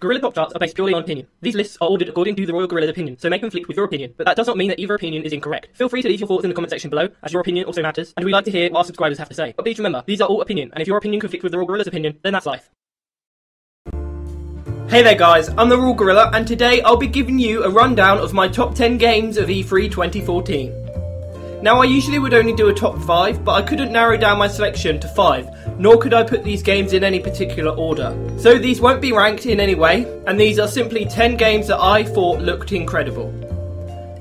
Gorilla Pop Charts are based purely on opinion. These lists are ordered according to the Royal Gorilla's opinion, so make conflict with your opinion, but that does not mean that either opinion is incorrect. Feel free to leave your thoughts in the comment section below, as your opinion also matters, and we like to hear what our subscribers have to say. But please remember, these are all opinion, and if your opinion conflicts with the Royal Gorilla's opinion, then that's life. Hey there guys, I'm the Royal Gorilla, and today I'll be giving you a rundown of my top 10 games of E3 2014. Now I usually would only do a top 5, but I couldn't narrow down my selection to 5, nor could I put these games in any particular order. So these won't be ranked in any way, and these are simply 10 games that I thought looked incredible.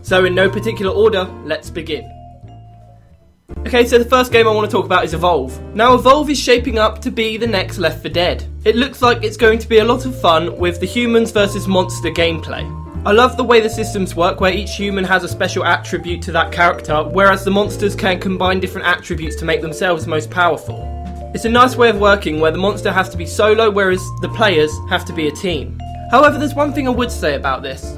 So in no particular order, let's begin. Okay, so the first game I want to talk about is Evolve. Now, Evolve is shaping up to be the next Left 4 Dead. It looks like it's going to be a lot of fun with the humans versus monster gameplay. I love the way the systems work where each human has a special attribute to that character, whereas the monsters can combine different attributes to make themselves most powerful. It's a nice way of working where the monster has to be solo, whereas the players have to be a team. However, there's one thing I would say about this.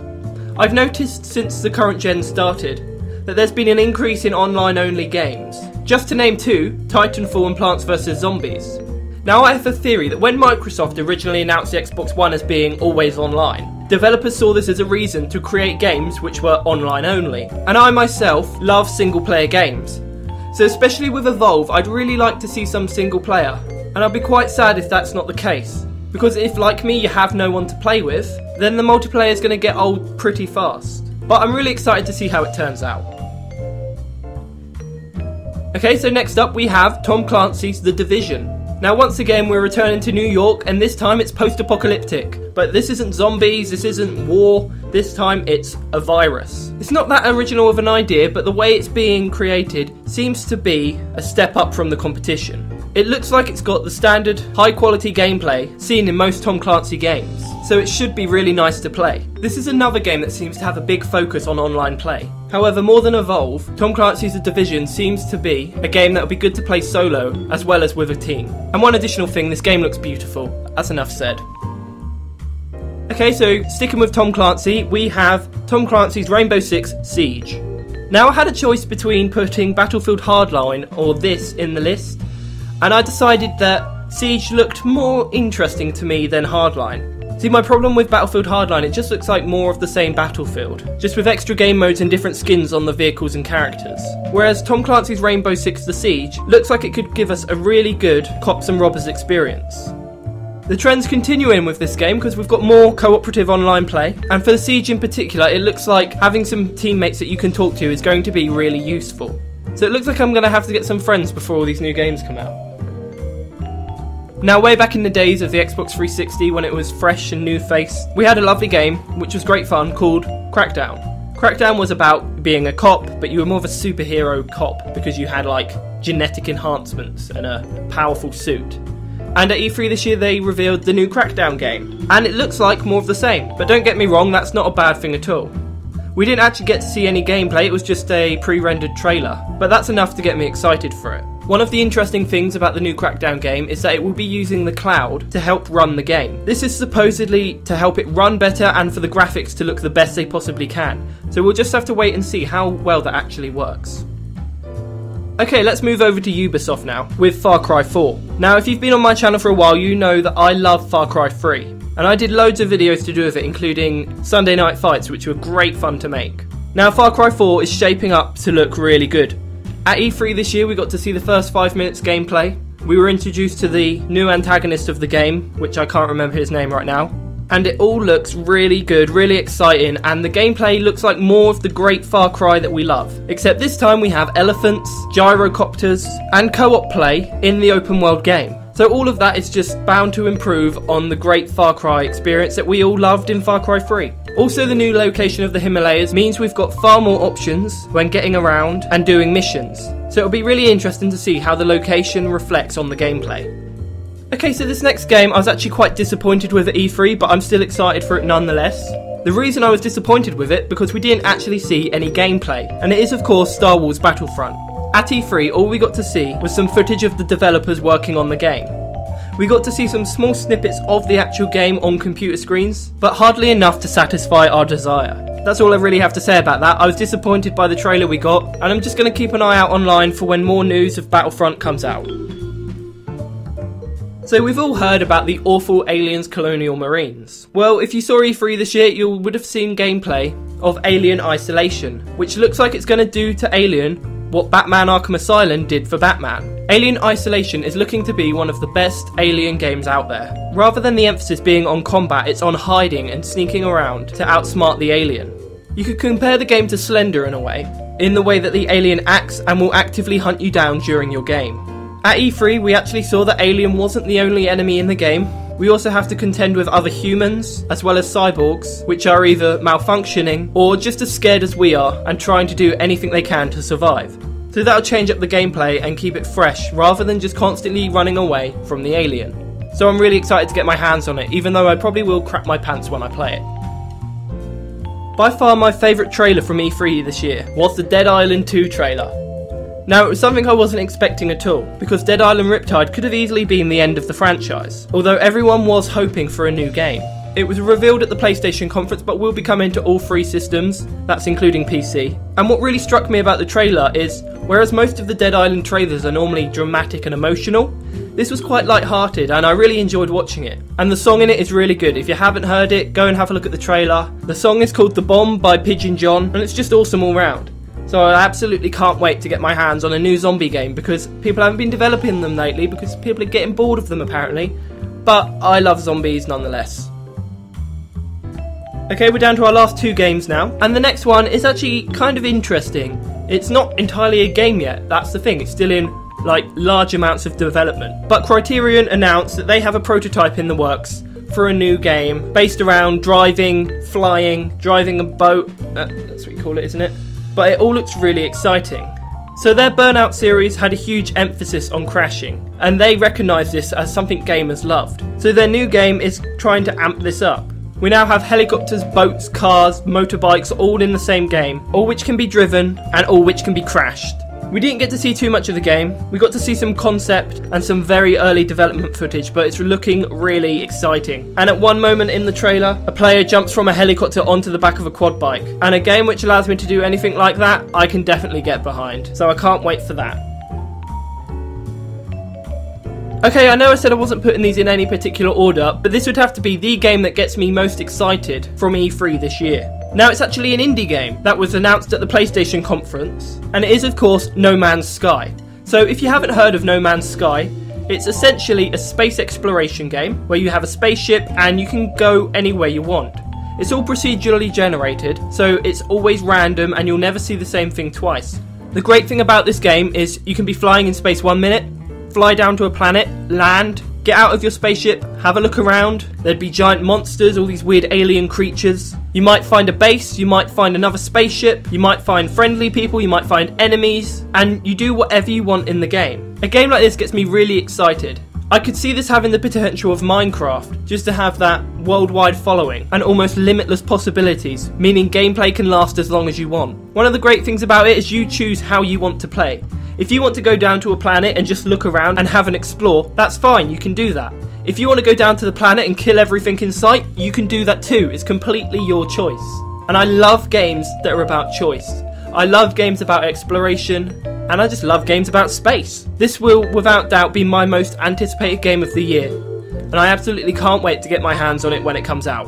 I've noticed since the current gen started that there's been an increase in online only games. Just to name two Titanfall and Plants vs. Zombies. Now, I have a theory that when Microsoft originally announced the Xbox One as being always online, Developers saw this as a reason to create games which were online only. And I myself love single player games. So, especially with Evolve, I'd really like to see some single player. And I'd be quite sad if that's not the case. Because if, like me, you have no one to play with, then the multiplayer is going to get old pretty fast. But I'm really excited to see how it turns out. Okay, so next up we have Tom Clancy's The Division. Now, once again, we're returning to New York, and this time it's post apocalyptic. But this isn't zombies, this isn't war, this time it's a virus. It's not that original of an idea, but the way it's being created seems to be a step up from the competition. It looks like it's got the standard high quality gameplay seen in most Tom Clancy games, so it should be really nice to play. This is another game that seems to have a big focus on online play. However, more than Evolve, Tom Clancy's The Division seems to be a game that will be good to play solo as well as with a team. And one additional thing, this game looks beautiful. That's enough said. Okay, so sticking with Tom Clancy, we have Tom Clancy's Rainbow Six Siege. Now, I had a choice between putting Battlefield Hardline or this in the list, and I decided that Siege looked more interesting to me than Hardline. See, my problem with Battlefield Hardline, it just looks like more of the same Battlefield, just with extra game modes and different skins on the vehicles and characters. Whereas Tom Clancy's Rainbow Six The Siege looks like it could give us a really good cops and robbers experience. The trend's continuing with this game because we've got more cooperative online play, and for the Siege in particular, it looks like having some teammates that you can talk to is going to be really useful. So it looks like I'm going to have to get some friends before all these new games come out. Now, way back in the days of the Xbox 360 when it was fresh and new face, we had a lovely game, which was great fun, called Crackdown. Crackdown was about being a cop, but you were more of a superhero cop because you had like genetic enhancements and a powerful suit. And at E3 this year, they revealed the new Crackdown game, and it looks like more of the same. But don't get me wrong, that's not a bad thing at all. We didn't actually get to see any gameplay, it was just a pre rendered trailer, but that's enough to get me excited for it. One of the interesting things about the new Crackdown game is that it will be using the cloud to help run the game. This is supposedly to help it run better and for the graphics to look the best they possibly can. So we'll just have to wait and see how well that actually works. Okay, let's move over to Ubisoft now, with Far Cry 4. Now, if you've been on my channel for a while, you know that I love Far Cry 3. And I did loads of videos to do with it, including Sunday Night Fights, which were great fun to make. Now, Far Cry 4 is shaping up to look really good. At E3 this year, we got to see the first five minutes gameplay. We were introduced to the new antagonist of the game, which I can't remember his name right now. And it all looks really good, really exciting, and the gameplay looks like more of the great Far Cry that we love. Except this time we have elephants, gyrocopters, and co op play in the open world game. So all of that is just bound to improve on the great Far Cry experience that we all loved in Far Cry 3. Also, the new location of the Himalayas means we've got far more options when getting around and doing missions. So it'll be really interesting to see how the location reflects on the gameplay. Okay, so this next game I was actually quite disappointed with at E3, but I'm still excited for it nonetheless. The reason I was disappointed with it because we didn't actually see any gameplay, and it is of course Star Wars Battlefront. At E3, all we got to see was some footage of the developers working on the game. We got to see some small snippets of the actual game on computer screens, but hardly enough to satisfy our desire. That's all I really have to say about that. I was disappointed by the trailer we got, and I'm just going to keep an eye out online for when more news of Battlefront comes out. So we've all heard about the awful Aliens Colonial Marines. Well, if you saw E3 this year, you would have seen gameplay of Alien Isolation, which looks like it's going to do to Alien what Batman Arkham Asylum did for Batman. Alien Isolation is looking to be one of the best Alien games out there. Rather than the emphasis being on combat, it's on hiding and sneaking around to outsmart the alien. You could compare the game to Slender in a way, in the way that the alien acts and will actively hunt you down during your game. At E3, we actually saw that Alien wasn't the only enemy in the game. We also have to contend with other humans, as well as cyborgs, which are either malfunctioning or just as scared as we are and trying to do anything they can to survive. So that'll change up the gameplay and keep it fresh rather than just constantly running away from the alien. So I'm really excited to get my hands on it, even though I probably will crap my pants when I play it. By far my favourite trailer from E3 this year was the Dead Island 2 trailer. Now, it was something I wasn't expecting at all, because Dead Island Riptide could have easily been the end of the franchise, although everyone was hoping for a new game. It was revealed at the PlayStation conference, but will be coming to all three systems, that's including PC. And what really struck me about the trailer is, whereas most of the Dead Island trailers are normally dramatic and emotional, this was quite light-hearted and I really enjoyed watching it. And the song in it is really good. If you haven't heard it, go and have a look at the trailer. The song is called The Bomb by Pigeon John, and it's just awesome all round. So I absolutely can't wait to get my hands on a new zombie game because people haven't been developing them lately because people are getting bored of them apparently. But I love zombies nonetheless. Okay, we're down to our last two games now, and the next one is actually kind of interesting. It's not entirely a game yet, that's the thing, it's still in like large amounts of development. But Criterion announced that they have a prototype in the works for a new game based around driving, flying, driving a boat. Uh, that's what you call it, isn't it? But it all looks really exciting. So their Burnout series had a huge emphasis on crashing, and they recognise this as something gamers loved. So their new game is trying to amp this up. We now have helicopters, boats, cars, motorbikes all in the same game, all which can be driven and all which can be crashed. We didn't get to see too much of the game. We got to see some concept and some very early development footage, but it's looking really exciting. And at one moment in the trailer, a player jumps from a helicopter onto the back of a quad bike. And a game which allows me to do anything like that, I can definitely get behind. So I can't wait for that. Okay, I know I said I wasn't putting these in any particular order, but this would have to be the game that gets me most excited from E3 this year. Now, it's actually an indie game that was announced at the PlayStation conference, and it is, of course, No Man's Sky. So, if you haven't heard of No Man's Sky, it's essentially a space exploration game where you have a spaceship and you can go anywhere you want. It's all procedurally generated, so it's always random and you'll never see the same thing twice. The great thing about this game is you can be flying in space one minute, fly down to a planet, land, get out of your spaceship, have a look around. There'd be giant monsters, all these weird alien creatures. You might find a base, you might find another spaceship, you might find friendly people, you might find enemies, and you do whatever you want in the game. A game like this gets me really excited. I could see this having the potential of Minecraft, just to have that worldwide following and almost limitless possibilities, meaning gameplay can last as long as you want. One of the great things about it is you choose how you want to play. If you want to go down to a planet and just look around and have an explore, that's fine, you can do that. If you want to go down to the planet and kill everything in sight, you can do that too. It's completely your choice. And I love games that are about choice. I love games about exploration, and I just love games about space. This will, without doubt, be my most anticipated game of the year, and I absolutely can't wait to get my hands on it when it comes out.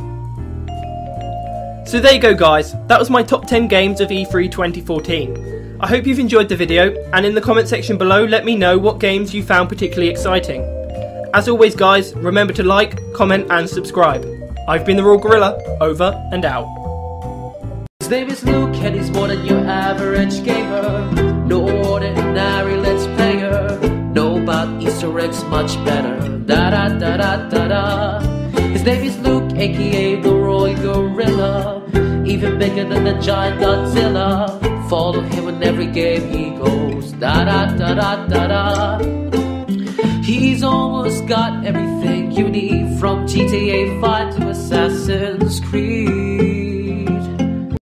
So there you go guys, that was my top 10 games of E3 2014. I hope you've enjoyed the video, and in the comment section below let me know what games you found particularly exciting. As always guys, remember to like, comment and subscribe. I've been the Royal Gorilla, over and out. His name is Luke and he's more than your average gamer. No ordinary let's player. Know about Easter eggs much better. Da da da da da da. His name is Luke aka the Royal Gorilla. Even bigger than the giant Godzilla Follow him in every game he goes. Da da da da da da. He's almost got everything you need from GTA 5 to Assassin's Creed.